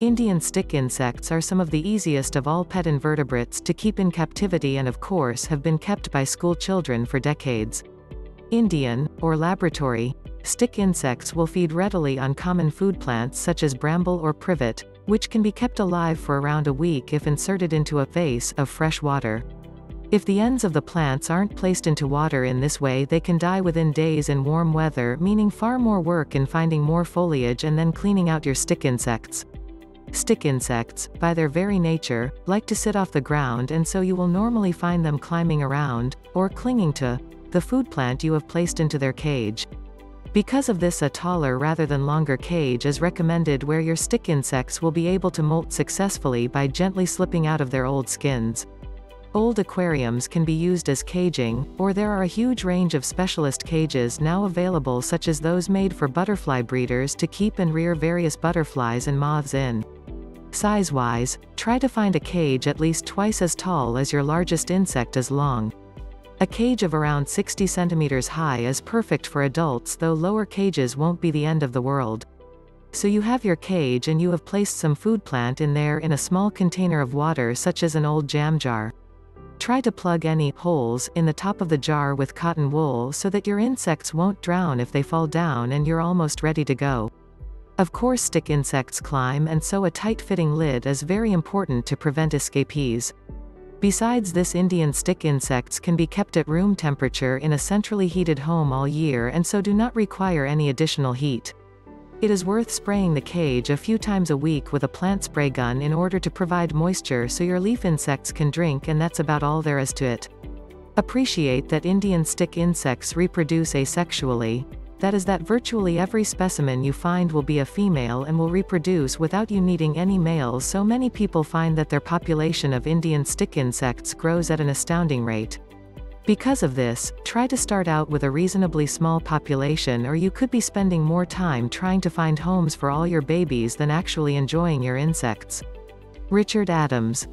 Indian stick insects are some of the easiest of all pet invertebrates to keep in captivity and of course have been kept by school children for decades. Indian, or laboratory, stick insects will feed readily on common food plants such as bramble or privet, which can be kept alive for around a week if inserted into a vase of fresh water. If the ends of the plants aren't placed into water in this way they can die within days in warm weather meaning far more work in finding more foliage and then cleaning out your stick insects. Stick insects, by their very nature, like to sit off the ground and so you will normally find them climbing around, or clinging to, the food plant you have placed into their cage. Because of this a taller rather than longer cage is recommended where your stick insects will be able to molt successfully by gently slipping out of their old skins. Old aquariums can be used as caging, or there are a huge range of specialist cages now available such as those made for butterfly breeders to keep and rear various butterflies and moths in. Size-wise, try to find a cage at least twice as tall as your largest insect is long. A cage of around 60 centimeters high is perfect for adults though lower cages won't be the end of the world. So you have your cage and you have placed some food plant in there in a small container of water such as an old jam jar. Try to plug any holes in the top of the jar with cotton wool so that your insects won't drown if they fall down and you're almost ready to go. Of course stick insects climb and so a tight-fitting lid is very important to prevent escapees. Besides this Indian stick insects can be kept at room temperature in a centrally heated home all year and so do not require any additional heat. It is worth spraying the cage a few times a week with a plant spray gun in order to provide moisture so your leaf insects can drink and that's about all there is to it. Appreciate that Indian stick insects reproduce asexually, that is that virtually every specimen you find will be a female and will reproduce without you needing any males so many people find that their population of Indian stick insects grows at an astounding rate. Because of this, try to start out with a reasonably small population or you could be spending more time trying to find homes for all your babies than actually enjoying your insects. Richard Adams